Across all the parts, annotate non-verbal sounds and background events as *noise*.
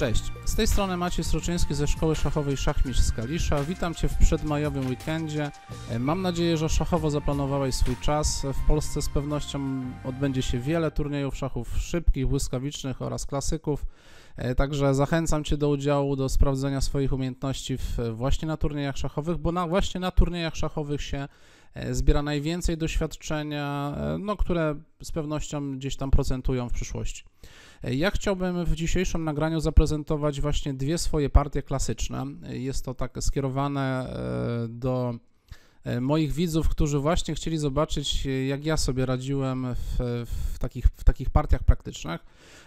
Cześć, z tej strony Maciej Sroczyński ze Szkoły Szachowej Szachmistrz z Kalisza. Witam Cię w przedmajowym weekendzie. E, Mam nadzieję, że szachowo zaplanowałeś swój czas. W Polsce z pewnością odbędzie się wiele turniejów szachów szybkich, błyskawicznych oraz klasyków. E, Także zachęcam Cię do udziału, do sprawdzenia swoich umiejętności w, właśnie na turniejach szachowych, bo na, właśnie na turniejach szachowych się e, zbiera najwięcej doświadczenia, e, no, które z pewnością gdzieś tam procentują w przyszłości. Ja chciałbym w dzisiejszym nagraniu zaprezentować właśnie dwie swoje partie klasyczne. Jest to tak skierowane e, do e, moich widzów, którzy właśnie chcieli zobaczyć, jak ja sobie radziłem w, w, takich, w takich partiach praktycznych.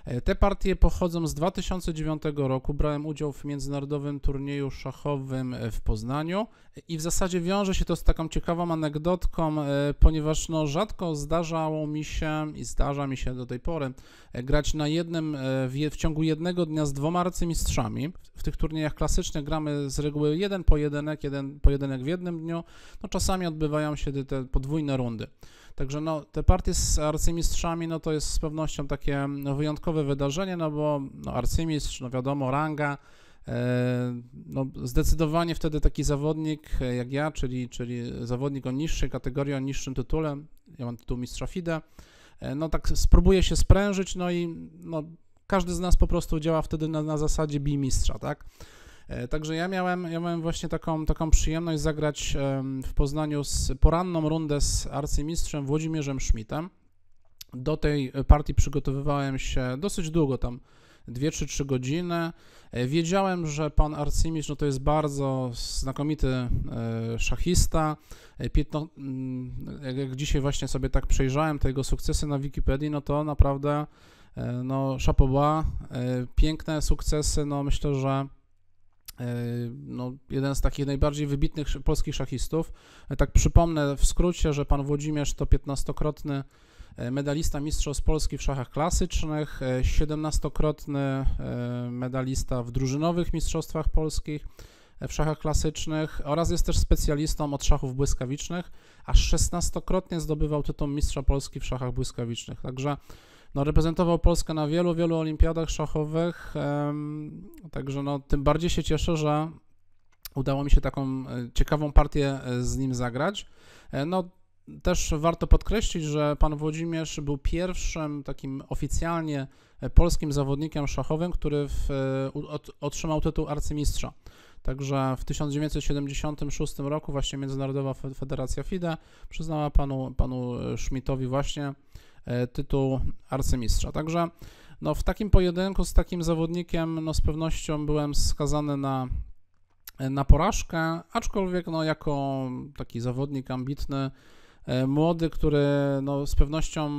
E, Te partie pochodzą z 2009 roku. Brałem udział w międzynarodowym turnieju szachowym e, w Poznaniu i w zasadzie wiąże się to z taką ciekawą anegdotką, e, ponieważ no, rzadko zdarzało mi się i zdarza mi się do tej pory grać na jednym, w, w ciągu jednego dnia z dwoma arcymistrzami. W tych turniejach klasycznych gramy z reguły jeden pojedynek, jeden pojedynek w jednym dniu. No, czasami odbywają się te podwójne rundy. Także no, te partie z arcymistrzami, no to jest z pewnością takie no, wyjątkowe wydarzenie, no bo no, arcymistrz, no wiadomo, ranga, e, no zdecydowanie wtedy taki zawodnik e, jak ja, czyli, czyli zawodnik o niższej kategorii, o niższym tytule, ja mam tytuł mistrza FIDE, e, no tak spróbuje się sprężyć, no i no, każdy z nas po prostu działa wtedy na, na zasadzie bij mistrza, tak? E, Także ja miałem, ja miałem właśnie taką, taką przyjemność zagrać w Poznaniu z poranną rundę z arcymistrzem Włodzimierzem Schmidtem. Do tej partii przygotowywałem się dosyć długo, tam 2 czy 3 godziny. E, Wiedziałem, że pan arcymistrz no to jest bardzo znakomity e, szachista. Piętno, mm, jak, dzisiaj właśnie sobie tak przejrzałem te jego sukcesy na Wikipedii, no to naprawdę no e, piękne sukcesy, no myślę, że no, jeden z takich najbardziej wybitnych polskich szachistów. E, Tak przypomnę w skrócie, że pan Włodzimierz to 15-krotny e, medalista Mistrzostw Polski w szachach klasycznych, e, 17-krotny e, medalista w drużynowych Mistrzostwach Polskich e, w szachach klasycznych oraz jest też specjalistą od szachów błyskawicznych, aż 16-krotnie zdobywał tytuł Mistrza Polski w szachach błyskawicznych. Także no, reprezentował Polskę na wielu, wielu olimpiadach szachowych, także no, tym bardziej się cieszę, że udało mi się taką e, ciekawą partię e, z nim zagrać. E, No, też warto podkreślić, że pan Włodzimierz był pierwszym takim oficjalnie polskim zawodnikiem szachowym, który w, otrzymał tytuł arcymistrza. Także w 1976 roku właśnie Międzynarodowa Fe- Federacja FIDE przyznała panu, panu Schmidtowi właśnie tytuł arcymistrza. Także no, w takim pojedynku z takim zawodnikiem no, z pewnością byłem skazany na, na porażkę, aczkolwiek no, jako taki zawodnik ambitny, e, młody, który no, z pewnością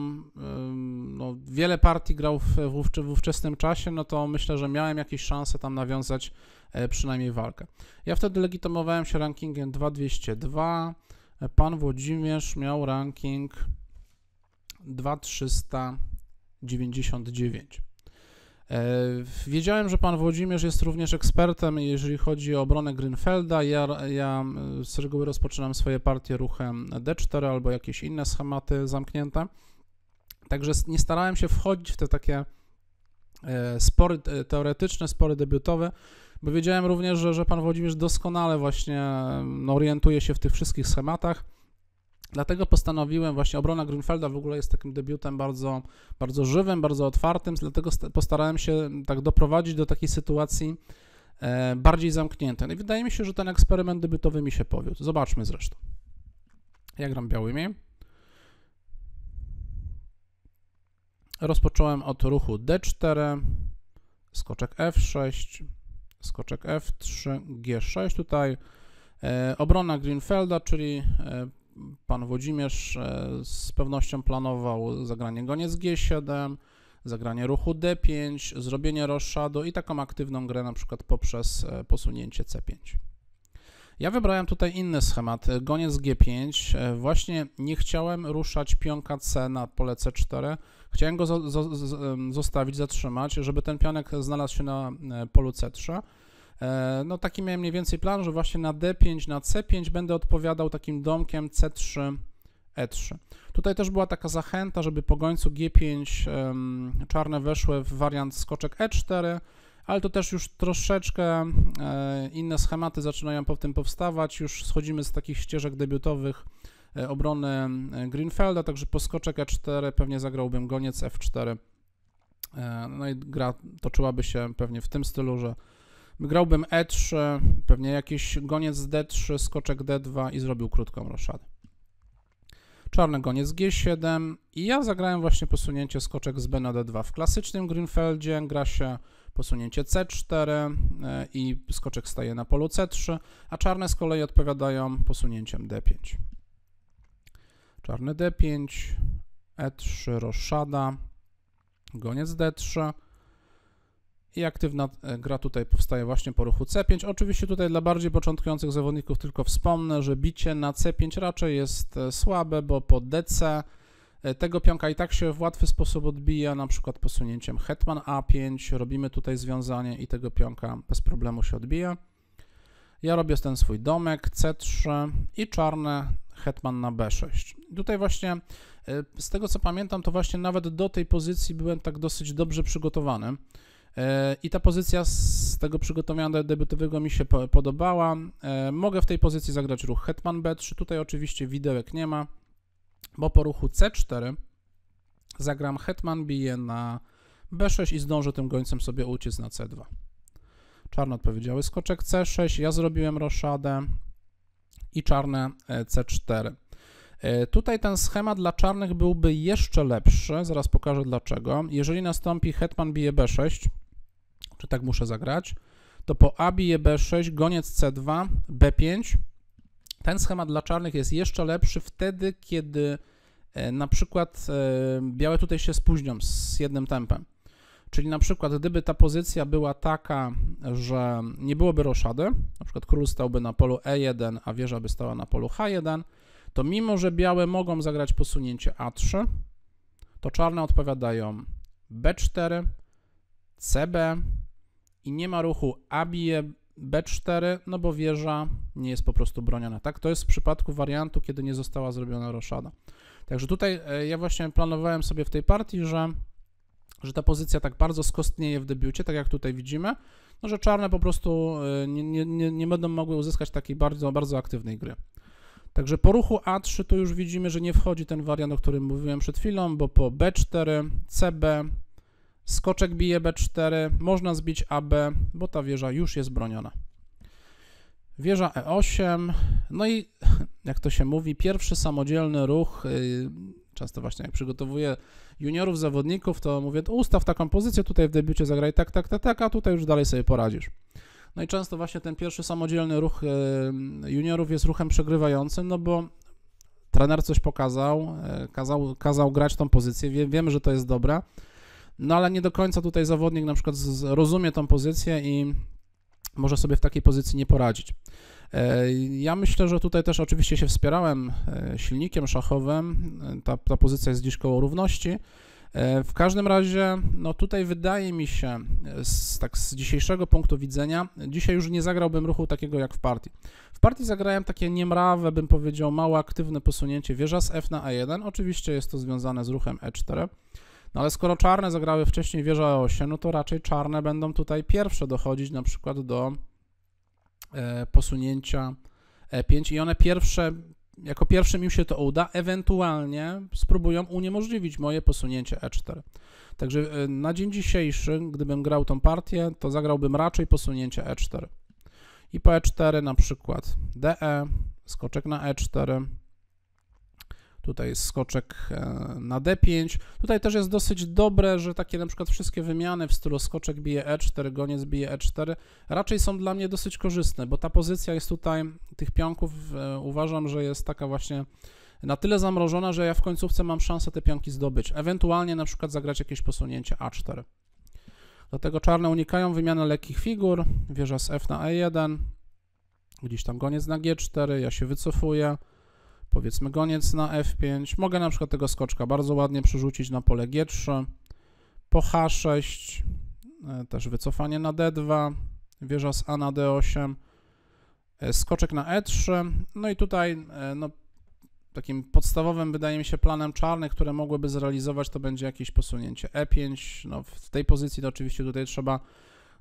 no, wiele partii grał w, w, w ówczesnym czasie, no to myślę, że miałem jakieś szanse tam nawiązać e, przynajmniej walkę. Ja wtedy legitymowałem się rankingiem 2202, e, pan Włodzimierz miał ranking 2399. E, Wiedziałem, że pan Włodzimierz jest również ekspertem, jeżeli chodzi o obronę Grünfelda. Ja, ja e, z reguły rozpoczynam swoje partie ruchem D4 albo jakieś inne schematy zamknięte. Także nie starałem się wchodzić w te takie e, spory te- teoretyczne, spory debiutowe, bo wiedziałem również, że, że pan Włodzimierz doskonale właśnie orientuje się w tych wszystkich schematach. Dlatego postanowiłem, właśnie obrona Grünfelda w ogóle jest takim debiutem bardzo, bardzo żywym, bardzo otwartym, dlatego sta- postarałem się tak doprowadzić do takiej sytuacji e, bardziej zamkniętej. No i wydaje mi się, że ten eksperyment debiutowy mi się powiódł. Zobaczmy zresztą. Ja gram białymi. Rozpocząłem od ruchu D4, skoczek F6, skoczek F3, G6. Tutaj e, obrona Greenfelda, czyli e, pan Włodzimierz e, z pewnością planował zagranie goniec G7, zagranie ruchu D5, zrobienie roszadu i taką aktywną grę na przykład poprzez e, posunięcie C5. Ja wybrałem tutaj inny schemat, e, goniec G5. E, Właśnie nie chciałem ruszać pionka C na pole C4. Chciałem go zostawić, zatrzymać, żeby ten pionek znalazł się na polu C3. E, No taki miałem mniej więcej plan, że właśnie na D5, na C5 będę odpowiadał takim domkiem C3, E3. Tutaj też była taka zachęta, żeby po gońcu G5 em, czarne weszły w wariant skoczek E4, ale to też już troszeczkę e, inne schematy zaczynają po tym powstawać. Już schodzimy z takich ścieżek debiutowych e, obrony Greenfelda, także po skoczek E4 pewnie zagrałbym goniec F4. No i gra toczyłaby się pewnie w tym stylu, że grałbym E3, pewnie jakiś goniec D3, skoczek D2 i zrobił krótką roszadę. Czarny goniec G7 i ja zagrałem właśnie posunięcie skoczek z B na D2. W klasycznym Greenfeldzie gra się posunięcie C4 e, i skoczek staje na polu C3, a czarne z kolei odpowiadają posunięciem D5. Czarny D5, E3, roszada, goniec D3 i aktywna e, gra tutaj powstaje właśnie po ruchu C5. Oczywiście tutaj dla bardziej początkujących zawodników tylko wspomnę, że bicie na C5 raczej jest e, słabe, bo po DC E, tego pionka i tak się w łatwy sposób odbija, na przykład posunięciem hetman A5, robimy tutaj związanie i tego pionka bez problemu się odbija. Ja robię ten swój domek C3 i czarne hetman na B6. Tutaj właśnie z tego co pamiętam, to właśnie nawet do tej pozycji byłem tak dosyć dobrze przygotowany. E, I ta pozycja z tego przygotowania debiutowego mi się podobała. Mogę w tej pozycji zagrać ruch hetman B3. Tutaj oczywiście widełek nie ma bo po ruchu C4 zagram hetman bije na B6 i zdążę tym gońcem sobie uciec na C2. Czarne odpowiedziały skoczek C6, ja zrobiłem roszadę i czarne e, C4. E, tutaj ten schemat dla czarnych byłby jeszcze lepszy, zaraz pokażę dlaczego. Jeżeli nastąpi hetman bije B6, czy tak muszę zagrać, to po A bije B6, goniec C2, B5, ten schemat dla czarnych jest jeszcze lepszy wtedy, kiedy e, na przykład e, białe tutaj się spóźnią z jednym tempem. Czyli na przykład gdyby ta pozycja była taka, że nie byłoby roszady, na przykład król stałby na polu E1, a wieża by stała na polu H1, to mimo, że białe mogą zagrać posunięcie A3, to czarne odpowiadają B4, CB i nie ma ruchu A bije B4, no bo wieża nie jest po prostu broniona, tak? To jest w przypadku wariantu, kiedy nie została zrobiona roszada. Także tutaj e, ja właśnie planowałem sobie w tej partii, że, że ta pozycja tak bardzo skostnieje w debiucie, tak jak tutaj widzimy, no że czarne po prostu e, nie, nie, nie będą mogły uzyskać takiej bardzo, bardzo aktywnej gry. Także po ruchu A3 tu już widzimy, że nie wchodzi ten wariant, o którym mówiłem przed chwilą, bo po B4, CB, Skoczek bije B4, można zbić AB, bo ta wieża już jest broniona. Wieża E8, no i *laughs* jak to się mówi, pierwszy samodzielny ruch, y, często właśnie jak przygotowuję juniorów, zawodników, to mówię, ustaw taką pozycję, tutaj w debiucie zagraj tak, tak, tak, tak, a tutaj już dalej sobie poradzisz. No i często właśnie ten pierwszy samodzielny ruch y, juniorów jest ruchem przegrywającym, no bo trener coś pokazał, y, kazał, kazał grać tą pozycję, wie, wiemy, że to jest dobre, no ale nie do końca tutaj zawodnik na przykład rozumie tą pozycję i może sobie w takiej pozycji nie poradzić. E, ja myślę, że tutaj też oczywiście się wspierałem e, silnikiem szachowym. Ta, ta pozycja jest gdzieś koło równości. E, w każdym razie, no tutaj wydaje mi się, z, tak z dzisiejszego punktu widzenia, dzisiaj już nie zagrałbym ruchu takiego jak w partii. W partii zagrałem takie niemrawe, bym powiedział, mało aktywne posunięcie wieża z F na A1. Oczywiście jest to związane z ruchem E4. No ale skoro czarne zagrały wcześniej wieża E8, no to raczej czarne będą tutaj pierwsze dochodzić na przykład do e, posunięcia E5 i one pierwsze, jako pierwszym im się to uda, ewentualnie spróbują uniemożliwić moje posunięcie E4. Także e, na dzień dzisiejszy, gdybym grał tą partię, to zagrałbym raczej posunięcie E4. I po E4 na przykład DE, skoczek na E4, Tutaj skoczek e, na D5. Tutaj też jest dosyć dobre, że takie na przykład wszystkie wymiany w stylu skoczek bije E4, goniec bije E4 raczej są dla mnie dosyć korzystne, bo ta pozycja jest tutaj, tych pionków e, uważam, że jest taka właśnie na tyle zamrożona, że ja w końcówce mam szansę te pionki zdobyć. Ewentualnie na przykład zagrać jakieś posunięcie A4. Dlatego czarne unikają wymiany lekkich figur, wieża z F na E1, gdzieś tam goniec na G4, ja się wycofuję, powiedzmy goniec na F5. Mogę na przykład tego skoczka bardzo ładnie przerzucić na pole G3, po H6, e, też wycofanie na D2, wieża z A na D8, e, skoczek na E3, no i tutaj e, no, takim podstawowym, wydaje mi się, planem czarnych, które mogłyby zrealizować, to będzie jakieś posunięcie E5, no w tej pozycji to oczywiście tutaj trzeba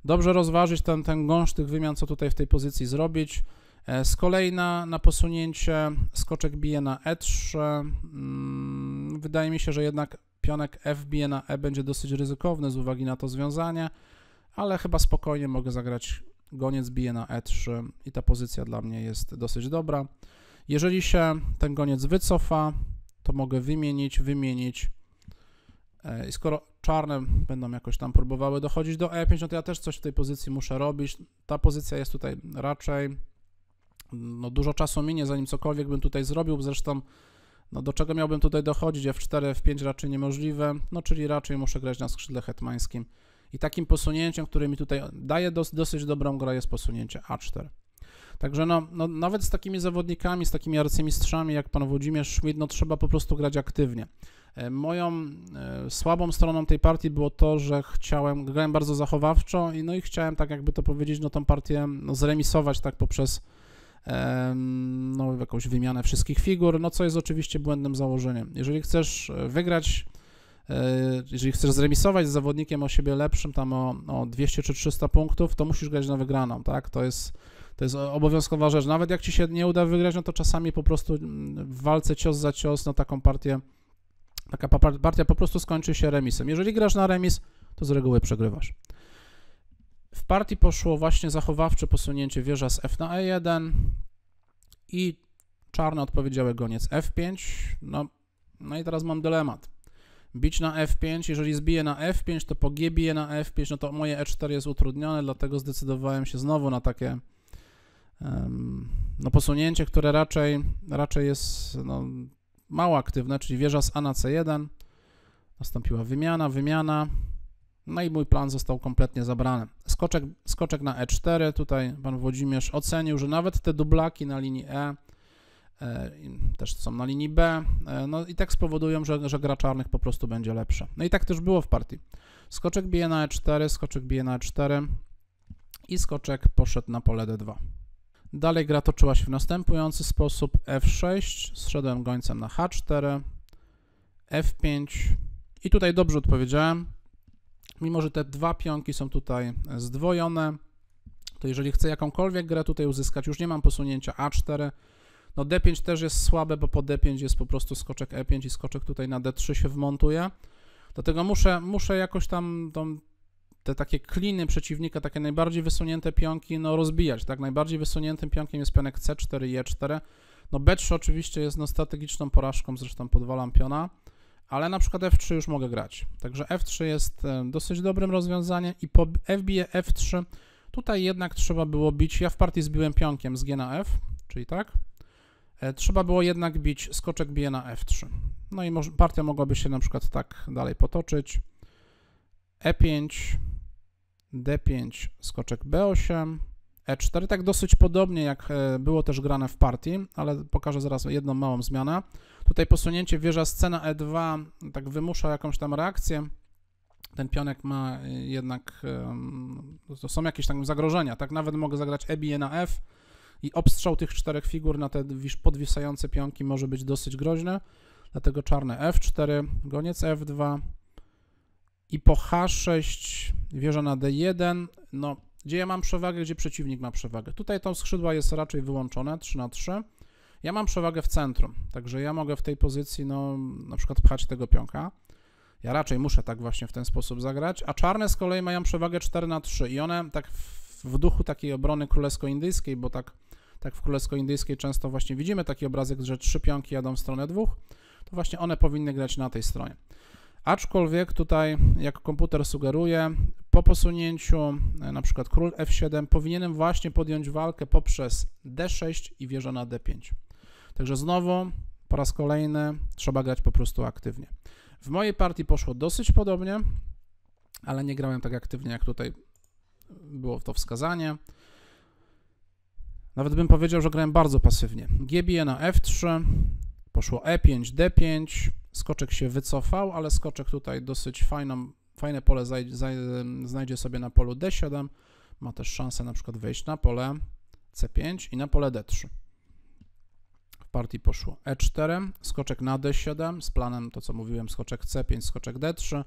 dobrze rozważyć ten, ten gąszcz tych wymian, co tutaj w tej pozycji zrobić. E, z kolei na, na posunięcie skoczek bije na e3. Mm, wydaje mi się, że jednak pionek f bije na e będzie dosyć ryzykowny z uwagi na to związanie, ale chyba spokojnie mogę zagrać goniec bije na e3 i ta pozycja dla mnie jest dosyć dobra. Jeżeli się ten goniec wycofa, to mogę wymienić, wymienić. E, I skoro czarne będą jakoś tam próbowały dochodzić do e5, no to ja też coś w tej pozycji muszę robić. Ta pozycja jest tutaj raczej, no dużo czasu minie, zanim cokolwiek bym tutaj zrobił, zresztą no do czego miałbym tutaj dochodzić, f4, f5 raczej niemożliwe, no czyli raczej muszę grać na skrzydle hetmańskim. I takim posunięciem, które mi tutaj daje dos, dosyć dobrą grę jest posunięcie a4. Także no, no, nawet z takimi zawodnikami, z takimi arcymistrzami jak pan Włodzimierz Schmidt, no trzeba po prostu grać aktywnie. E, moją e, słabą stroną tej partii było to, że chciałem, grałem bardzo zachowawczo i no i chciałem tak jakby to powiedzieć, no tą partię no, zremisować tak poprzez no, jakąś wymianę wszystkich figur, no co jest oczywiście błędnym założeniem. Jeżeli chcesz e, wygrać, jeżeli chcesz zremisować z zawodnikiem o siebie lepszym, tam o, o 200 czy 300 punktów, to musisz grać na wygraną, tak? To jest to jest obowiązkowa rzecz. Nawet jak ci się nie uda wygrać, no to czasami po prostu mm, w walce cios za cios, no taką partię, taka partia po prostu skończy się remisem. Jeżeli grasz na remis, to z reguły przegrywasz. W partii poszło właśnie zachowawcze posunięcie wieża z f na e1 i czarne odpowiedziały goniec f5. No, no i teraz mam dylemat. Bić na f5, jeżeli zbiję na f5, to po g bije na f5, no to moje e4 jest utrudnione, dlatego zdecydowałem się znowu na takie no, posunięcie, które raczej, raczej jest no, mało aktywne, czyli wieża z A na C1. Nastąpiła wymiana, wymiana. No i mój plan został kompletnie zabrany. Skoczek, skoczek na E4. Tutaj pan Włodzimierz ocenił, że nawet te dublaki na linii E, e też są na linii B, e, no i tak spowodują, że, że gra czarnych po prostu będzie lepsza. No i tak też było w partii. Skoczek bije na E4, skoczek bije na E4 i skoczek poszedł na pole D2. Dalej gra toczyła się w następujący sposób. F6, zszedłem gońcem na H4, F5 i tutaj dobrze odpowiedziałem. Mimo, że te dwa pionki są tutaj zdwojone, to jeżeli chcę jakąkolwiek grę tutaj uzyskać, już nie mam posunięcia A4, no D5 też jest słabe, bo po D5 jest po prostu skoczek E5 i skoczek tutaj na D3 się wmontuje. Dlatego muszę, muszę jakoś tam tą te takie kliny przeciwnika, takie najbardziej wysunięte pionki, no rozbijać, tak? Najbardziej wysuniętym pionkiem jest pionek C4 i E4. No B3 oczywiście jest no strategiczną porażką, zresztą podwalam piona, ale na przykład F3 już mogę grać. Także F3 jest e, dosyć dobrym rozwiązaniem i po FBie F3 tutaj jednak trzeba było bić, ja w partii zbiłem pionkiem z G na F, czyli tak, e, trzeba było jednak bić skoczek bije na F3. No i partia mogłaby się na przykład tak dalej potoczyć. E5, D5, skoczek B8, E4, tak dosyć podobnie jak e, było też grane w partii, ale pokażę zaraz jedną małą zmianę. Tutaj posunięcie wieża scena E2 tak wymusza jakąś tam reakcję. Ten pionek ma e, jednak, to są jakieś tam zagrożenia, tak nawet mogę zagrać E bije na F i obstrzał tych czterech figur na te podwisające pionki może być dosyć groźny, dlatego czarne F4, goniec F2, i po H6 wieża na D1, no gdzie ja mam przewagę, gdzie przeciwnik ma przewagę. Tutaj to skrzydła jest raczej wyłączone, 3 na 3. Ja mam przewagę w centrum, także ja mogę w tej pozycji, no na przykład pchać tego pionka. Ja raczej muszę tak właśnie w ten sposób zagrać, a czarne z kolei mają przewagę 4 na 3 i one tak w, w duchu takiej obrony królewsko-indyjskiej, bo tak, tak w królewsko-indyjskiej często właśnie widzimy taki obrazek, że trzy pionki jadą w stronę dwóch, to właśnie one powinny grać na tej stronie. Aczkolwiek tutaj, jak komputer sugeruje, po posunięciu e, na przykład król f7 powinienem właśnie podjąć walkę poprzez d6 i wieża na d5. Także znowu, po raz kolejny, trzeba grać po prostu aktywnie. W mojej partii poszło dosyć podobnie, ale nie grałem tak aktywnie, jak tutaj było to wskazanie. Nawet bym powiedział, że grałem bardzo pasywnie. G bije na f3, poszło e5, d5, Skoczek się wycofał, ale skoczek tutaj dosyć fajną, fajne pole znajdzie sobie na polu D7. Ma też szansę na przykład wejść na pole C5 i na pole D3. W partii poszło E4, skoczek na D7 z planem to co mówiłem, skoczek C5, skoczek D3.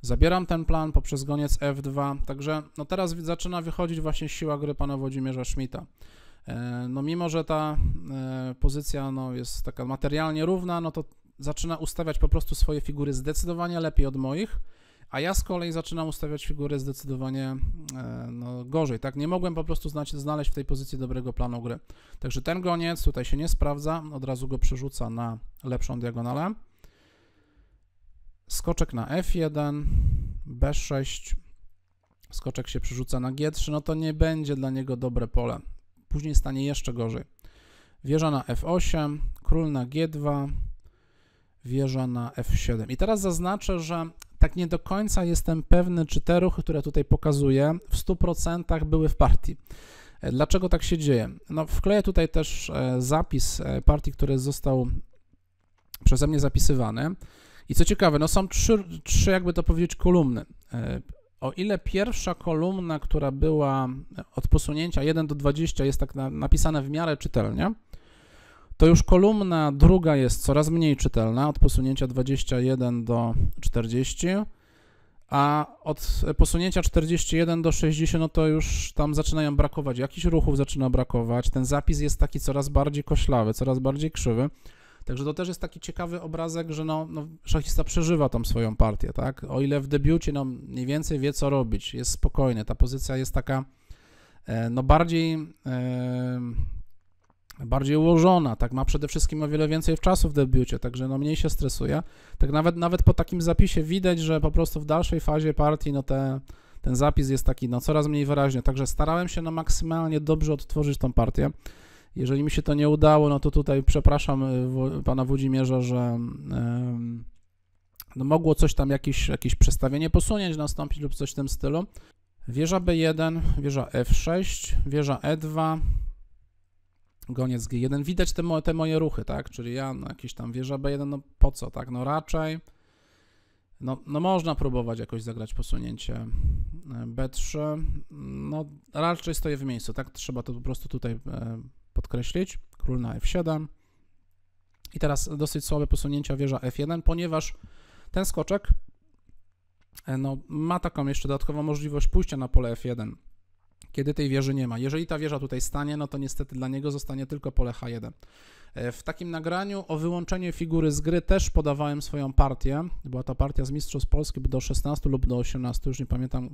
Zabieram ten plan poprzez goniec F2, także no teraz zaczyna wychodzić właśnie siła gry pana Włodzimierza Schmidta. E, no mimo, że ta e, pozycja no, jest taka materialnie równa, no to zaczyna ustawiać po prostu swoje figury zdecydowanie lepiej od moich, a ja z kolei zaczynam ustawiać figury zdecydowanie e, no, gorzej, tak? Nie mogłem po prostu znaleźć w tej pozycji dobrego planu gry. Także ten goniec tutaj się nie sprawdza, od razu go przerzuca na lepszą diagonalę. Skoczek na F1, B6, skoczek się przerzuca na G3, no to nie będzie dla niego dobre pole. Później stanie jeszcze gorzej. Wieża na F8, król na G2, wieża na F7. I teraz zaznaczę, że tak nie do końca jestem pewny, czy te ruchy, które tutaj pokazuję, w 100% były w partii. E, dlaczego tak się dzieje? No, wkleję tutaj też e, zapis e, partii, który został przeze mnie zapisywany. I co ciekawe, no są trzy, trzy jakby to powiedzieć, kolumny. O ile pierwsza kolumna, która była od posunięcia 1 do 20 jest tak na, napisana w miarę czytelnie, to już kolumna druga jest coraz mniej czytelna, od posunięcia 21 do 40, a od posunięcia 41 do 60, no to już tam zaczynają brakować, jakichś ruchów zaczyna brakować, ten zapis jest taki coraz bardziej koślawy, coraz bardziej krzywy, także to też jest taki ciekawy obrazek, że no, no szachista przeżywa tą swoją partię, tak, o ile w debiucie, no mniej więcej wie, co robić, jest spokojny, ta pozycja jest taka, e, no bardziej... Bardziej ułożona, tak ma przede wszystkim o wiele więcej czasu w debiucie, także no mniej się stresuje. Tak nawet, nawet po takim zapisie widać, że po prostu w dalszej fazie partii no te, ten zapis jest taki no coraz mniej wyraźny, także starałem się no maksymalnie dobrze odtworzyć tą partię. Jeżeli mi się to nie udało, no to tutaj przepraszam y, pana Włodzimierza, że no mogło coś tam, jakieś, jakieś przestawienie posunięć nastąpić lub coś w tym stylu. Wieża B1, wieża F6, wieża E2, goniec G1. Widać te, mo te moje ruchy, tak? Czyli ja no, jakiś tam wieża B1, no po co, tak? No raczej, no, no można próbować jakoś zagrać posunięcie e, B3, no raczej stoję w miejscu, tak? Trzeba to po prostu tutaj e, podkreślić. Król na F7. I teraz dosyć słabe posunięcia wieża F1, ponieważ ten skoczek e, no, ma taką jeszcze dodatkową możliwość pójścia na pole F1 kiedy tej wieży nie ma. Jeżeli ta wieża tutaj stanie, no to niestety dla niego zostanie tylko pole H1. E, w takim nagraniu o wyłączeniu figury z gry też podawałem swoją partię. Była to partia z Mistrzostw Polski do 16 lub do 18, już nie pamiętam, e,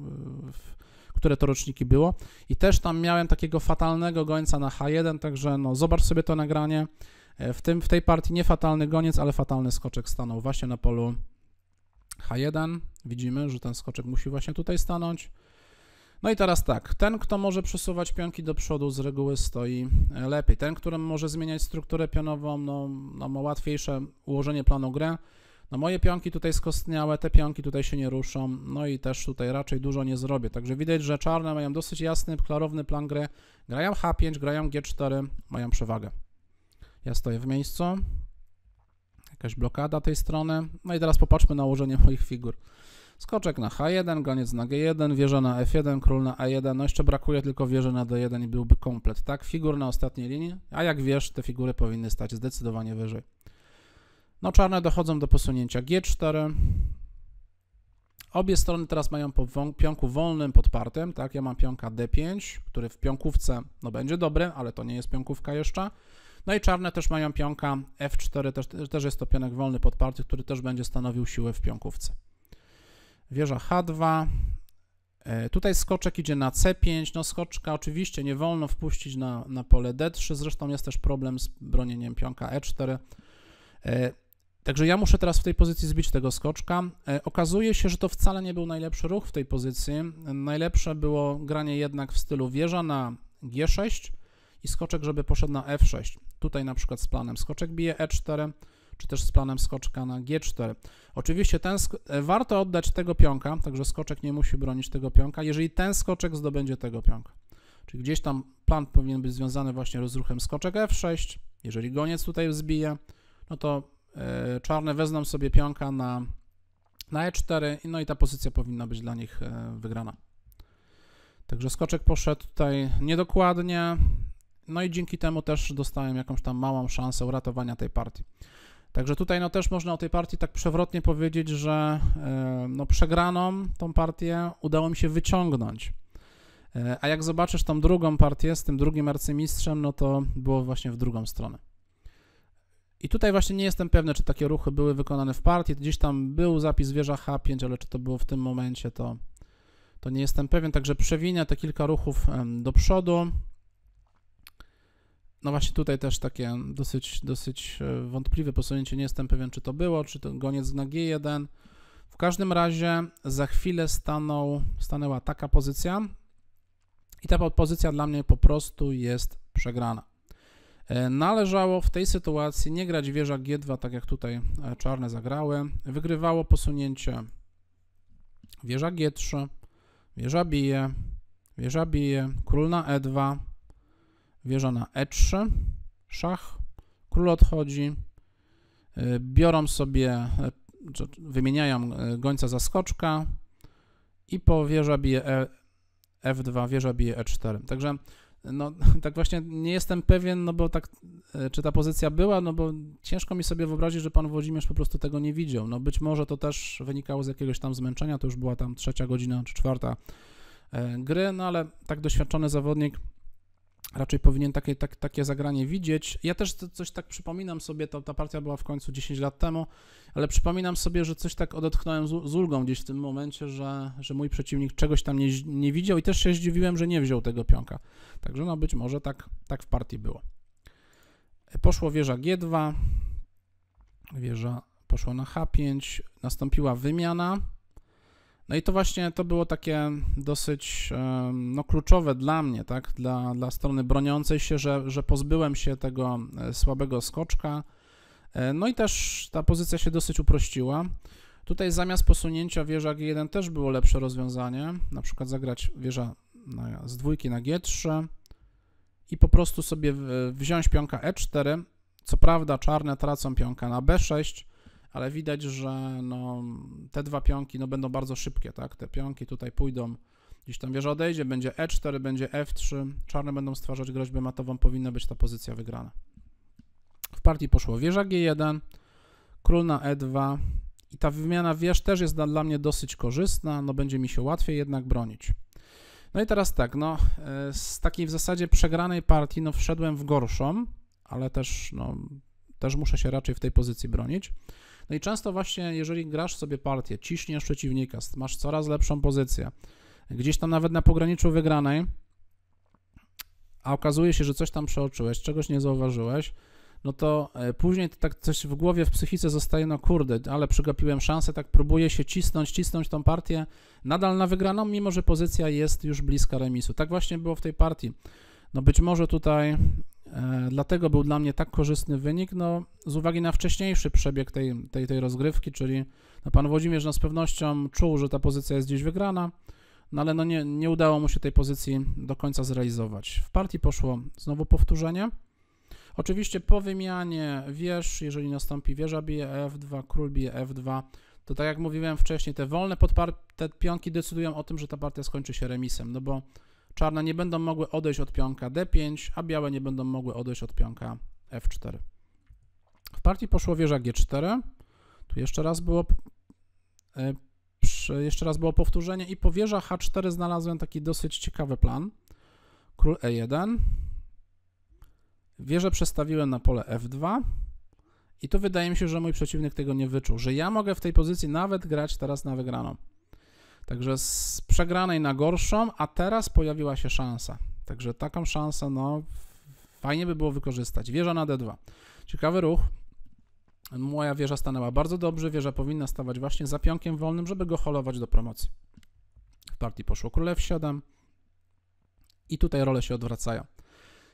które to roczniki było. I też tam miałem takiego fatalnego gońca na H1, także no, zobacz sobie to nagranie. E, w, tym, w tej partii nie fatalny goniec, ale fatalny skoczek stanął właśnie na polu H1. Widzimy, że ten skoczek musi właśnie tutaj stanąć. No i teraz tak, ten, kto może przesuwać pionki do przodu, z reguły stoi e, lepiej. Ten, który może zmieniać strukturę pionową, no, no ma łatwiejsze ułożenie planu gry. No moje pionki tutaj skostniałe, te pionki tutaj się nie ruszą, no i też tutaj raczej dużo nie zrobię. Także widać, że czarne mają dosyć jasny, klarowny plan gry. Grają H5, grają G4, mają przewagę. Ja stoję w miejscu. Jakaś blokada tej strony. No i teraz popatrzmy na ułożenie *laughs* moich figur. Skoczek na H1, goniec na G1, wieża na F1, król na A1. No jeszcze brakuje tylko wieży na D1 i byłby komplet, tak? Figur na ostatniej linii, a jak wiesz, te figury powinny stać zdecydowanie wyżej. No czarne dochodzą do posunięcia G4. Obie strony teraz mają po pionku wolnym podpartym, tak? Ja mam pionka D5, który w pionkówce no będzie dobry, ale to nie jest pionkówka jeszcze. No i czarne też mają pionka F4, też, też jest to pionek wolny podparty, który też będzie stanowił siłę w pionkówce wieża H2. E, tutaj skoczek idzie na C5, no skoczka oczywiście nie wolno wpuścić na, na pole D3, zresztą jest też problem z bronieniem pionka E4. E, także ja muszę teraz w tej pozycji zbić tego skoczka. E, okazuje się, że to wcale nie był najlepszy ruch w tej pozycji. Najlepsze było granie jednak w stylu wieża na G6 i skoczek, żeby poszedł na F6. Tutaj na przykład z planem skoczek bije E4, czy też z planem skoczka na G4. Oczywiście ten e, warto oddać tego pionka, także skoczek nie musi bronić tego pionka, jeżeli ten skoczek zdobędzie tego pionka. Czyli gdzieś tam plan powinien być związany właśnie z ruchem skoczek F6. Jeżeli goniec tutaj zbije, no to e, czarne wezmą sobie pionka na, na E4, no i ta pozycja powinna być dla nich e, wygrana. Także skoczek poszedł tutaj niedokładnie, no i dzięki temu też dostałem jakąś tam małą szansę uratowania tej partii. Także tutaj no też można o tej partii tak przewrotnie powiedzieć, że e, no przegraną tą partię udało mi się wyciągnąć. E, a jak zobaczysz tą drugą partię z tym drugim arcymistrzem, no to było właśnie w drugą stronę. I tutaj właśnie nie jestem pewny, czy takie ruchy były wykonane w partii. Gdzieś tam był zapis wieża H5, ale czy to było w tym momencie, to, to nie jestem pewien. Także przewinę te kilka ruchów do przodu. No właśnie tutaj też takie dosyć, dosyć e, wątpliwe posunięcie. Nie jestem pewien, czy to było, czy to goniec na G1. W każdym razie za chwilę stanął, stanęła taka pozycja i ta pozycja dla mnie po prostu jest przegrana. E, należało w tej sytuacji nie grać wieża G2, tak jak tutaj e, czarne zagrały. Wygrywało posunięcie wieża G3, wieża bije, wieża bije, król na E2, wieża na E3, szach, król odchodzi, e, biorą sobie, wymieniają gońca za skoczka i po wieża bije e, F2, wieża bije E4. Także no, *laughs* tak właśnie nie jestem pewien, no bo tak, e, czy ta pozycja była, no bo ciężko mi sobie wyobrazić, że pan Włodzimierz po prostu tego nie widział. No być może to też wynikało z jakiegoś tam zmęczenia, to już była tam trzecia godzina czy czwarta e, gry, no ale tak doświadczony zawodnik raczej powinien takie, tak, takie zagranie widzieć. Ja też coś tak przypominam sobie, to, ta partia była w końcu 10 lat temu, ale przypominam sobie, że coś tak odetchnąłem z, z ulgą gdzieś w tym momencie, że, że mój przeciwnik czegoś tam nie, nie widział i też się zdziwiłem, że nie wziął tego pionka. Także no być może tak, tak w partii było. Poszło wieża G2, wieża poszła na H5, nastąpiła wymiana, no i to właśnie to było takie dosyć no, kluczowe dla mnie, tak, dla, dla strony broniącej się, że, że pozbyłem się tego e, słabego skoczka. E, no i też ta pozycja się dosyć uprościła. Tutaj zamiast posunięcia wieża G1 też było lepsze rozwiązanie, na przykład zagrać wieża na, z dwójki na G3 i po prostu sobie wziąć pionka E4. Co prawda czarne tracą pionka na B6, ale widać, że no, te dwa pionki no, będą bardzo szybkie, tak? Te pionki tutaj pójdą, gdzieś tam wieża odejdzie, będzie E4, będzie F3, czarne będą stwarzać groźbę matową, powinna być ta pozycja wygrana. W partii poszło wieża G1, król na E2 i ta wymiana wież też jest dla mnie dosyć korzystna, no będzie mi się łatwiej jednak bronić. No i teraz tak, no e, z takiej w zasadzie przegranej partii, no wszedłem w gorszą, ale też, no, też muszę się raczej w tej pozycji bronić. No i często właśnie, jeżeli grasz sobie partię, ciśniesz przeciwnika, masz coraz lepszą pozycję, gdzieś tam nawet na pograniczu wygranej, a okazuje się, że coś tam przeoczyłeś, czegoś nie zauważyłeś, no to e, później tak coś w głowie, w psychice zostaje, no kurde, ale przegapiłem szansę, tak próbuję się cisnąć, cisnąć tą partię nadal na wygraną, mimo że pozycja jest już bliska remisu. Tak właśnie było w tej partii. No być może tutaj dlatego był dla mnie tak korzystny wynik, no, z uwagi na wcześniejszy przebieg tej, tej, tej rozgrywki, czyli no, pan Włodzimierz no, z pewnością czuł, że ta pozycja jest gdzieś wygrana, no ale no, nie, nie udało mu się tej pozycji do końca zrealizować. W partii poszło znowu powtórzenie. Oczywiście po wymianie wież, jeżeli nastąpi wieża bije F2, król bije F2, to tak jak mówiłem wcześniej, te wolne podparte pionki decydują o tym, że ta partia skończy się remisem, no bo Czarne nie będą mogły odejść od pionka D5, a białe nie będą mogły odejść od pionka F4. W partii poszło wieża G4. Tu jeszcze raz było e, jeszcze raz było powtórzenie i po wieża H4 znalazłem taki dosyć ciekawy plan. Król E1. Wieżę przestawiłem na pole F2 i tu wydaje mi się, że mój przeciwnik tego nie wyczuł, że ja mogę w tej pozycji nawet grać teraz na wygraną. Także z przegranej na gorszą, a teraz pojawiła się szansa. Także taką szansę, no, fajnie by było wykorzystać. Wieża na D2. Ciekawy ruch. Moja wieża stanęła bardzo dobrze. Wieża powinna stawać właśnie za pionkiem wolnym, żeby go holować do promocji. W partii poszło królew 7 i tutaj role się odwracają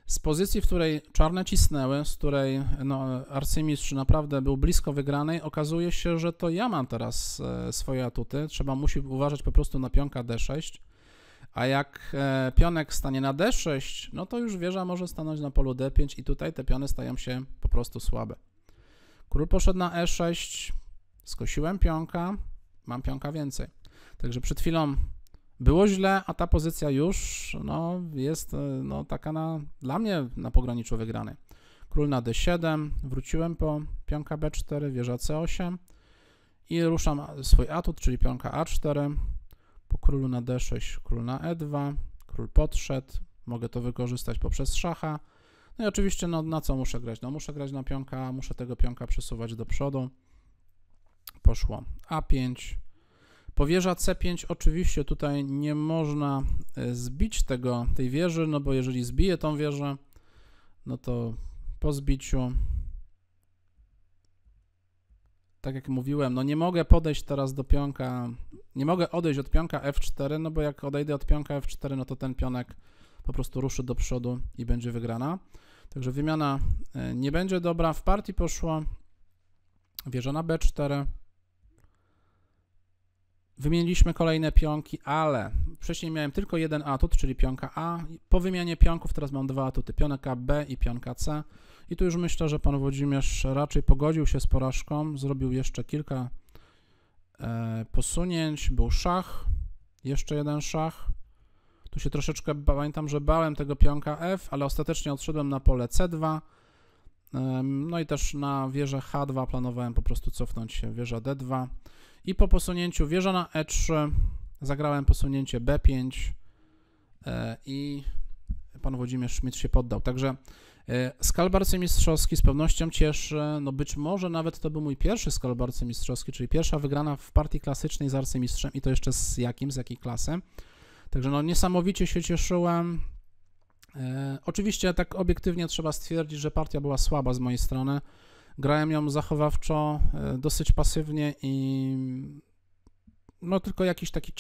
z pozycji, w której czarne cisnęły, z której no, arcymistrz naprawdę był blisko wygranej, okazuje się, że to ja mam teraz e, swoje atuty. Trzeba musi uważać po prostu na pionka D6. A jak e, pionek stanie na D6, no to już wieża może stanąć na polu D5 i tutaj te piony stają się po prostu słabe. Król poszedł na E6, skosiłem pionka, mam pionka więcej. Także przed chwilą było źle, a ta pozycja już no, jest no, taka na, dla mnie na pograniczu wygranej. król na d7, wróciłem po pionka b4, wieża c8 i ruszam swój atut, czyli pionka a4, po królu na d6, król na e2, król podszedł, mogę to wykorzystać poprzez szacha. No i oczywiście no, na co muszę grać? No muszę grać na pionka, muszę tego pionka przesuwać do przodu. Poszło a5. Po wieża c5 oczywiście tutaj nie można e, zbić tego, tej wieży, no bo jeżeli zbiję tą wieżę, no to po zbiciu tak jak mówiłem, no nie mogę podejść teraz do pionka, nie mogę odejść od pionka f4, no bo jak odejdę od pionka f4, no to ten pionek po prostu ruszy do przodu i będzie wygrana. Także wymiana e, nie będzie dobra. W partii poszło wieża na b4. Wymieniliśmy kolejne pionki, ale wcześniej miałem tylko jeden atut, czyli pionka A. Po wymianie pionków teraz mam dwa atuty, pionka B i pionka C. I tu już myślę, że pan Włodzimierz raczej pogodził się z porażką, zrobił jeszcze kilka e, posunięć, był szach, jeszcze jeden szach. Tu się troszeczkę, pamiętam, że bałem tego pionka F, ale ostatecznie odszedłem na pole C2. No i też na wieżę H2 planowałem po prostu cofnąć się, wieża D2. I po posunięciu wieża na E3 zagrałem posunięcie B5 e, i pan Włodzimierz Schmidt się poddał. Także e, skalbarcy mistrzowski z pewnością cieszy, no być może nawet to był mój pierwszy skalbarcy mistrzowski, czyli pierwsza wygrana w partii klasycznej z arcymistrzem i to jeszcze z jakim, z jakiej klasy. Także no niesamowicie się cieszyłem. E, oczywiście tak obiektywnie trzeba stwierdzić, że partia była słaba z mojej strony. Grałem ją zachowawczo, e, dosyć pasywnie i no tylko jakiś taki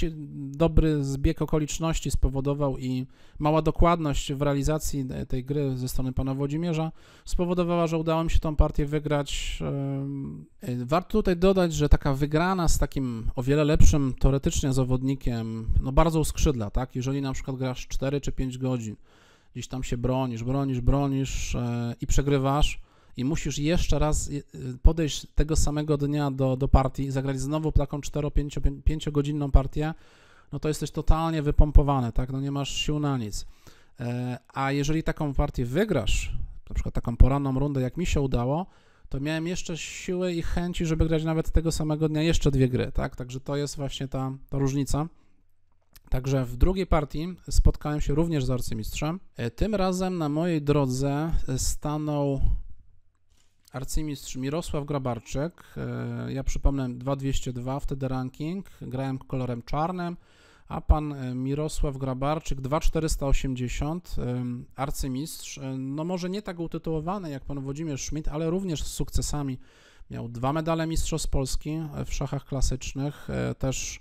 dobry zbieg okoliczności spowodował i mała dokładność w realizacji tej gry ze strony pana Włodzimierza spowodowała, że udało mi się tą partię wygrać. E, warto tutaj dodać, że taka wygrana z takim o wiele lepszym teoretycznie zawodnikiem, no bardzo uskrzydla, tak? Jeżeli na przykład grasz 4 czy 5 godzin, gdzieś tam się bronisz, bronisz, bronisz e, i przegrywasz, i musisz jeszcze raz y, podejść tego samego dnia do, do partii i zagrać znowu taką 4-5 godzinną partię, no to jesteś totalnie wypompowany, tak? No nie masz sił na nic. E, a jeżeli taką partię wygrasz, na przykład taką poranną rundę, jak mi się udało, to miałem jeszcze siły i chęci, żeby grać nawet tego samego dnia jeszcze dwie gry, tak? Także to jest właśnie ta, ta różnica. Także w drugiej partii spotkałem się również z arcymistrzem. E, tym razem na mojej drodze stanął arcymistrz Mirosław Grabarczyk. E, ja przypomnę 2202 wtedy ranking, grałem kolorem czarnym, a pan e, Mirosław Grabarczyk 2480, e, arcymistrz, no może nie tak utytułowany jak pan Włodzimierz Schmidt, ale również z sukcesami. Miał dwa medale Mistrzostw Polski w szachach klasycznych, też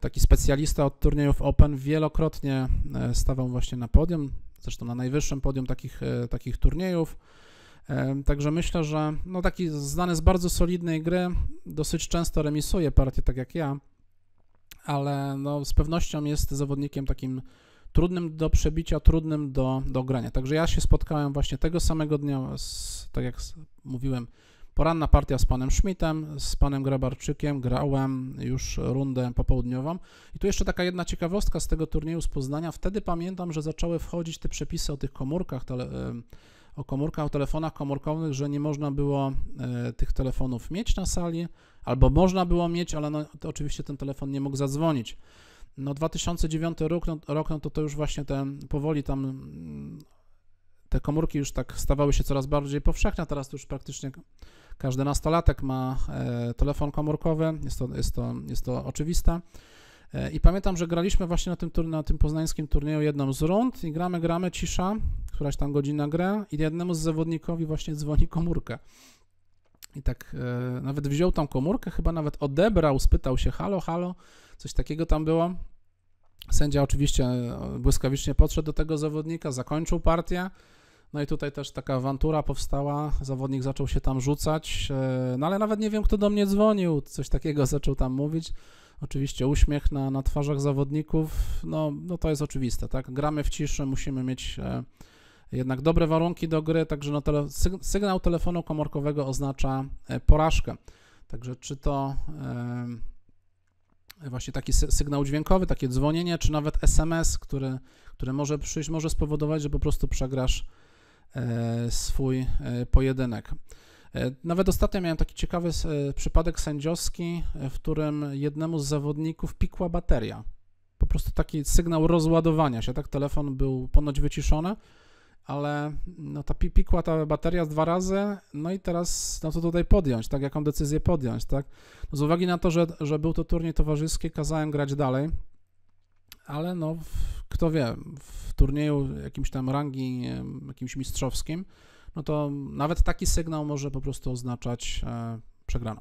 taki specjalista od turniejów Open, wielokrotnie stawał właśnie na podium, zresztą na najwyższym podium takich, takich turniejów. Także myślę, że no taki znany z bardzo solidnej gry, dosyć często remisuje partię, tak jak ja, ale no z pewnością jest zawodnikiem takim trudnym do przebicia, trudnym do, do grania. Także ja się spotkałem właśnie tego samego dnia, z, tak jak mówiłem, poranna partia z panem Schmidtem, z panem Grabarczykiem, grałem już rundę popołudniową. I tu jeszcze taka jedna ciekawostka z tego turnieju z Poznania. Wtedy pamiętam, że zaczęły wchodzić te przepisy o tych komórkach, tele, o komórkach, o telefonach komórkowych, że nie można było e, tych telefonów mieć na sali, albo można było mieć, ale no, to oczywiście ten telefon nie mógł zadzwonić. No 2009 rok, no, rok no to to już właśnie te powoli tam mm, te komórki już tak stawały się coraz bardziej powszechne, teraz to już praktycznie każdy nastolatek ma e, telefon komórkowy, jest to, jest to, jest to oczywiste. E, I pamiętam, że graliśmy właśnie na tym, na tym poznańskim turnieju jedną z rund i gramy, gramy, cisza, któraś tam godzina gra i jednemu z zawodnikowi właśnie dzwoni komórka. I tak e, nawet wziął tą komórkę, chyba nawet odebrał, spytał się halo, halo, coś takiego tam było. Sędzia oczywiście e, błyskawicznie podszedł do tego zawodnika, zakończył partię. No i tutaj też taka awantura powstała, zawodnik zaczął się tam rzucać, e, no ale nawet nie wiem, kto do mnie dzwonił, coś takiego *laughs* zaczął tam mówić. Oczywiście uśmiech na, na twarzach zawodników, no, no to jest oczywiste, tak? Gramy w ciszy, musimy mieć e, jednak dobre warunki do gry, także no tele, sygnał telefonu komórkowego oznacza e, porażkę. Także czy to e, właśnie taki sygnał dźwiękowy, takie dzwonienie, czy nawet SMS, który, który może przyjść, może spowodować, że po prostu przegrasz swój pojedynek. Nawet ostatnio miałem taki ciekawy przypadek sędziowski, w którym jednemu z zawodników pikła bateria. Po prostu taki sygnał rozładowania się, tak? Telefon był ponoć wyciszony, ale no ta pikła ta bateria dwa razy, no i teraz no co tutaj podjąć, tak? Jaką decyzję podjąć, tak? No z uwagi na to, że, że był to turniej towarzyski, kazałem grać dalej, ale no kto wie, w turnieju jakimś tam rangi, jakimś mistrzowskim, no to nawet taki sygnał może po prostu oznaczać e, przegraną.